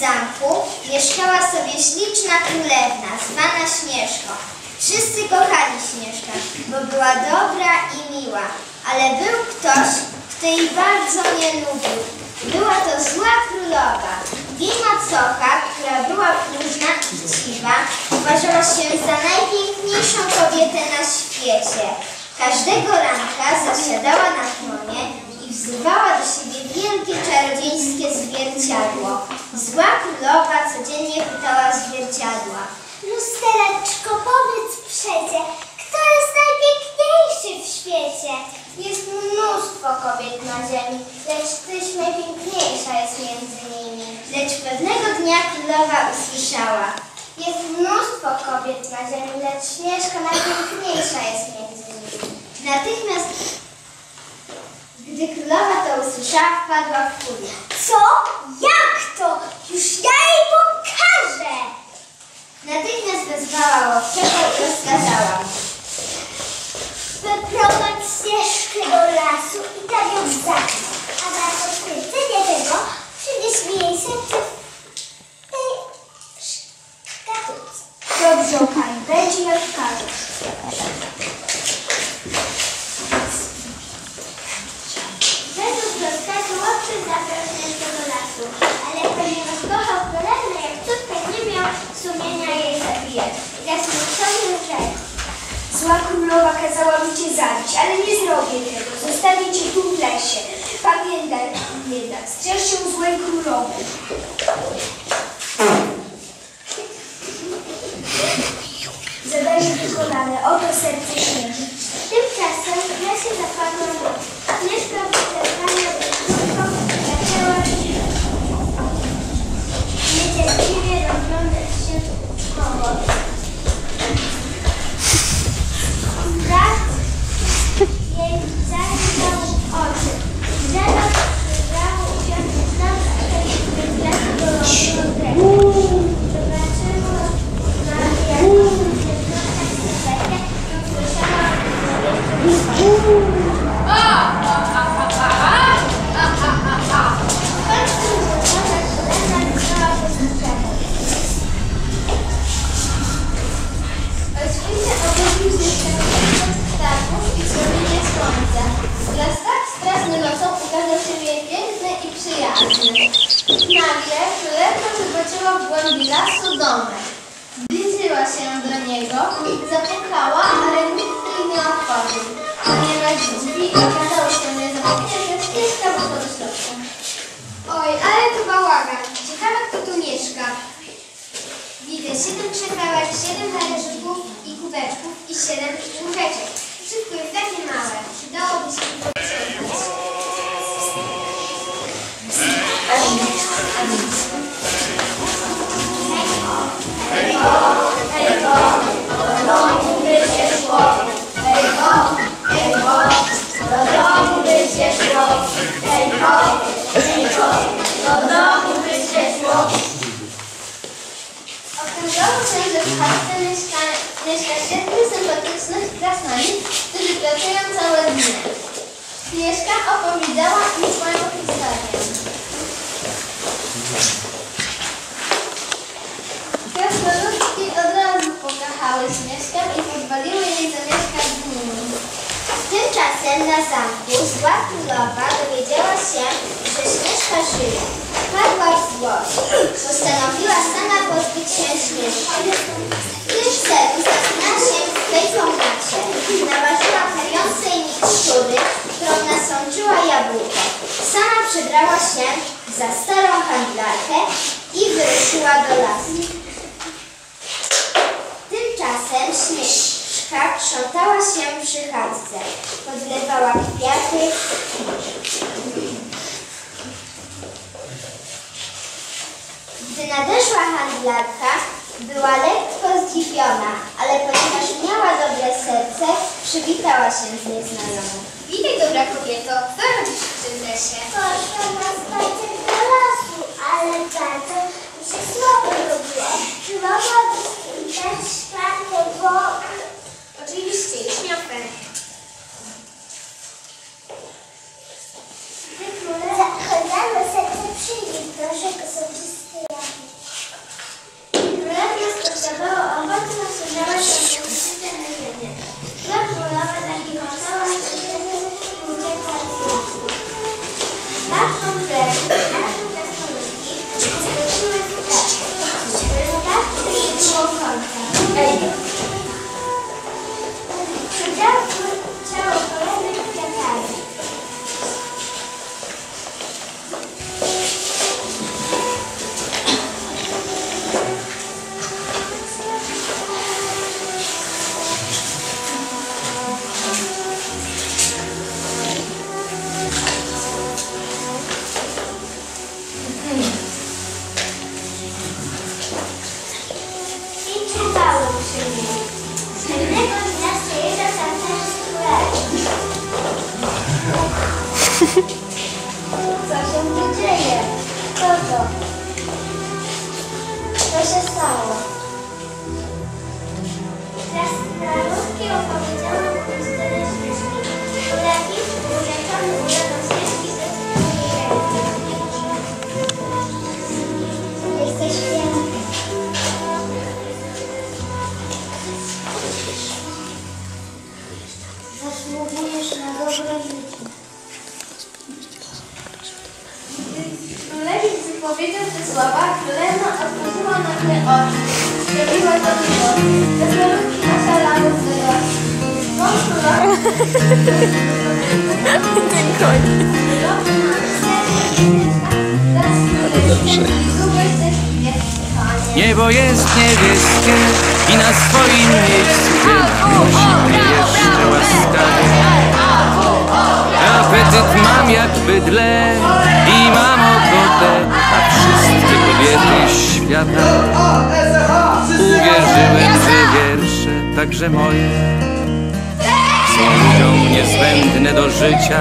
zamku mieszkała sobie śliczna królewna, zwana Śnieżką. Wszyscy kochali Śnieżkę, bo była dobra i miła, ale był ktoś, kto jej bardzo nie lubił. Była to zła królowa. Jej macocha, która była próżna i chciwa, uważała się za najpiękniejszą kobietę na świecie. Każdego ranka zasiadała na tronie wzywała do siebie wielkie czarodziejskie zwierciadło. Zła królowa codziennie pytała zwierciadła. Lustereczko, powiedz przecie, kto jest najpiękniejszy w świecie? Jest mnóstwo kobiet na ziemi, lecz tyś najpiękniejsza jest między nimi. Lecz pewnego dnia królowa usłyszała. Jest mnóstwo kobiet na ziemi, lecz Śnieżka najpiękniejsza jest między nimi. Natychmiast, gdy królowa to usłyszała, wpadła w furię. Co? Jak to? Już ja jej pokażę! Natychmiast wezwała łowczego i rozkazała. Wyprowadź ścieżkę do lasu i tak ją zabić. A na potwierdzenie tego przynieś mi jej serce Królowa kazała mi cię zabić, ale nie zrobię tego. Zostawię cię tu w lesie. Pamiętaj, bieda, strzeż się złej królowy. Zadanie wykonane. Oto serce śnieży. Tymczasem w lesie zapadła Nagle królewna zobaczyła w głębi lasu domek. Zbliżyła się do niego, zapukała, 写的是。Okazało się, że w chatce mieszka, mieszka siedmiu sympatycznych krasnali, którzy pracują całe dnie. Śnieżka opowiedziała im swoją historię. Krasnoludki od razu pokochały Śnieżkę i pozwoliły jej zamieszkać z nimi. Tymczasem na zamku zła królowa dowiedziała się, że Śnieżka żyje. Padła w się. W tym celu zasunęła się w tej komnacie. Naważyła klejącej mikstury, którą nasączyła jabłko. Sama przebrała się za starą handlarkę i wyruszyła do lasu. Tymczasem Śnieżka krzątała się przy chatce. Podlewała kwiaty, Gdy nadeszła handlarka, była lekko zdziwiona, ale ponieważ miała dobre serce, przywitała się z nieznajomą. Witaj, dobra kobieto. Co robisz nagle oczy. Zrobiła to miło. Skąd królowa? Niebo jest niebieskie i na swoim miejscu wielki jeszcze łaskawie. Apetyt mam jak bydle i mam świata. Uwierzyłem, że wiersze, także moje, są ludziom niezbędne do życia.